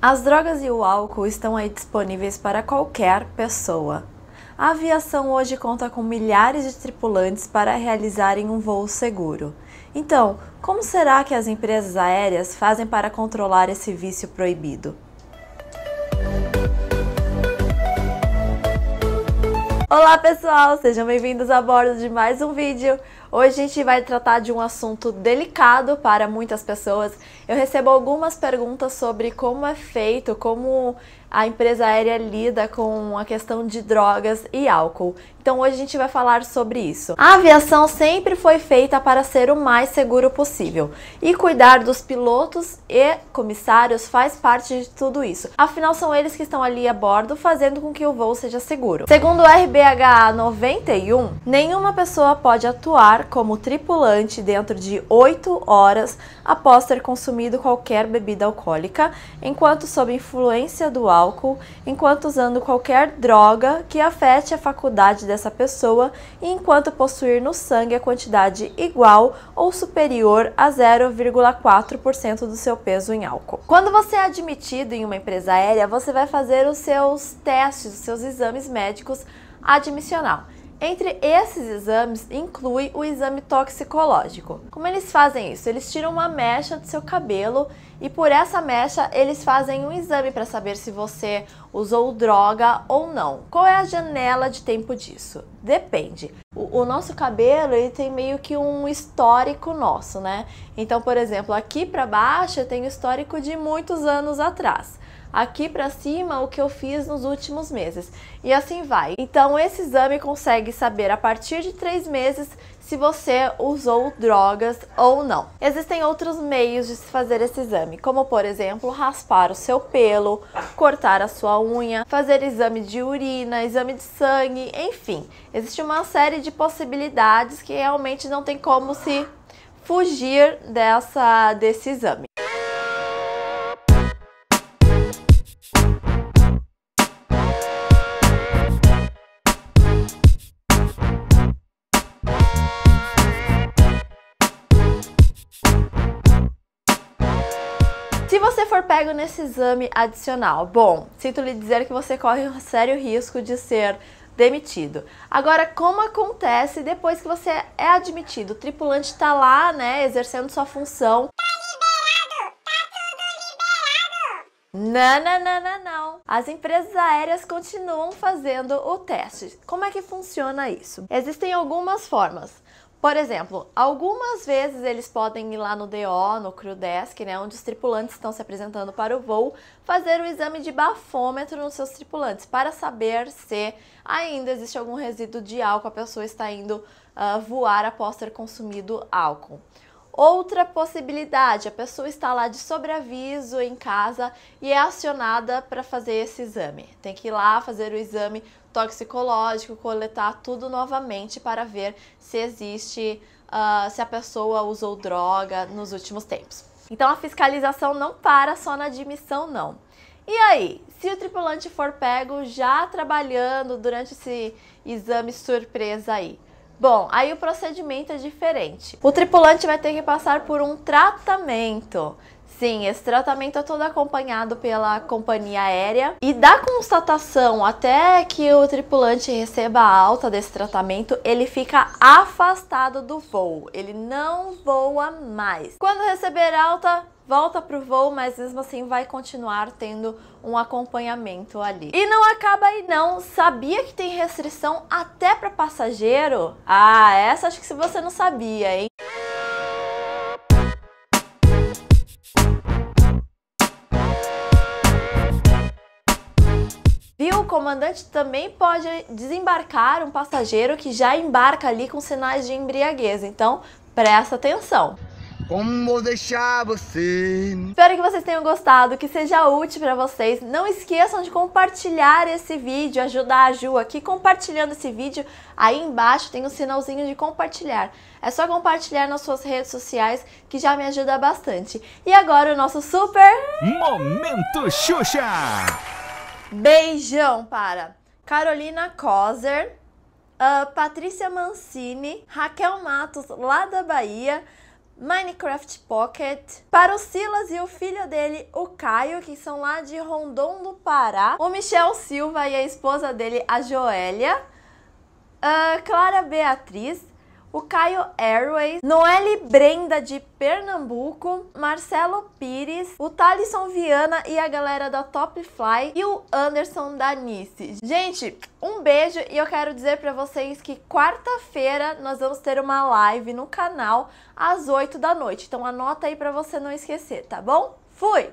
As drogas e o álcool estão aí disponíveis para qualquer pessoa. A aviação hoje conta com milhares de tripulantes para realizarem um voo seguro. Então, como será que as empresas aéreas fazem para controlar esse vício proibido? Olá pessoal, sejam bem-vindos a bordo de mais um vídeo. Hoje a gente vai tratar de um assunto delicado para muitas pessoas. Eu recebo algumas perguntas sobre como é feito, como a empresa aérea lida com a questão de drogas e álcool. Então hoje a gente vai falar sobre isso. A aviação sempre foi feita para ser o mais seguro possível e cuidar dos pilotos e comissários faz parte de tudo isso. Afinal são eles que estão ali a bordo fazendo com que o voo seja seguro. Segundo o RBHA 91, nenhuma pessoa pode atuar como tripulante dentro de 8 horas após ter consumido qualquer bebida alcoólica, enquanto sob influência do álcool enquanto usando qualquer droga que afete a faculdade dessa pessoa e enquanto possuir no sangue a quantidade igual ou superior a 0,4% do seu peso em álcool. Quando você é admitido em uma empresa aérea, você vai fazer os seus testes, os seus exames médicos admissional. Entre esses exames, inclui o exame toxicológico. Como eles fazem isso? Eles tiram uma mecha do seu cabelo e por essa mecha eles fazem um exame para saber se você usou droga ou não. Qual é a janela de tempo disso? Depende. O, o nosso cabelo ele tem meio que um histórico nosso, né? Então, por exemplo, aqui para baixo eu tenho histórico de muitos anos atrás aqui para cima o que eu fiz nos últimos meses. E assim vai. Então esse exame consegue saber a partir de três meses se você usou drogas ou não. Existem outros meios de se fazer esse exame, como por exemplo, raspar o seu pelo, cortar a sua unha, fazer exame de urina, exame de sangue, enfim. Existe uma série de possibilidades que realmente não tem como se fugir dessa desse exame. Se você for pego nesse exame adicional, bom, sinto lhe dizer que você corre um sério risco de ser demitido. Agora, como acontece depois que você é admitido? O tripulante está lá, né, exercendo sua função. Não, não, não, não, não. As empresas aéreas continuam fazendo o teste. Como é que funciona isso? Existem algumas formas. Por exemplo, algumas vezes eles podem ir lá no DO, no crew desk, né, onde os tripulantes estão se apresentando para o voo, fazer o exame de bafômetro nos seus tripulantes para saber se ainda existe algum resíduo de álcool, a pessoa está indo uh, voar após ter consumido álcool. Outra possibilidade, a pessoa está lá de sobreaviso em casa e é acionada para fazer esse exame. Tem que ir lá fazer o exame toxicológico, coletar tudo novamente para ver se existe, uh, se a pessoa usou droga nos últimos tempos. Então a fiscalização não para só na admissão, não. E aí, se o tripulante for pego já trabalhando durante esse exame surpresa aí? Bom, aí o procedimento é diferente. O tripulante vai ter que passar por um tratamento. Sim, esse tratamento é todo acompanhado pela companhia aérea e da constatação até que o tripulante receba a alta desse tratamento, ele fica afastado do voo, ele não voa mais. Quando receber alta, volta pro voo, mas mesmo assim vai continuar tendo um acompanhamento ali. E não acaba aí não. Sabia que tem restrição até para passageiro? Ah, essa acho que se você não sabia, hein? Viu? O comandante também pode desembarcar um passageiro que já embarca ali com sinais de embriaguez. Então, presta atenção. Como vou deixar você? Espero que vocês tenham gostado, que seja útil para vocês. Não esqueçam de compartilhar esse vídeo, ajudar a Ju aqui compartilhando esse vídeo. Aí embaixo tem um sinalzinho de compartilhar. É só compartilhar nas suas redes sociais que já me ajuda bastante. E agora o nosso super Momento Xuxa! Beijão para Carolina Kozer, uh, Patrícia Mancini, Raquel Matos lá da Bahia, Minecraft Pocket. Para o Silas e o filho dele, o Caio, que são lá de Rondon do Pará. O Michel Silva e a esposa dele, a Joélia. A Clara Beatriz o Caio Airways, Noelle Brenda de Pernambuco, Marcelo Pires, o Thalisson Viana e a galera da Top Fly e o Anderson da Nice. Gente, um beijo e eu quero dizer para vocês que quarta-feira nós vamos ter uma live no canal às 8 da noite. Então anota aí para você não esquecer, tá bom? Fui!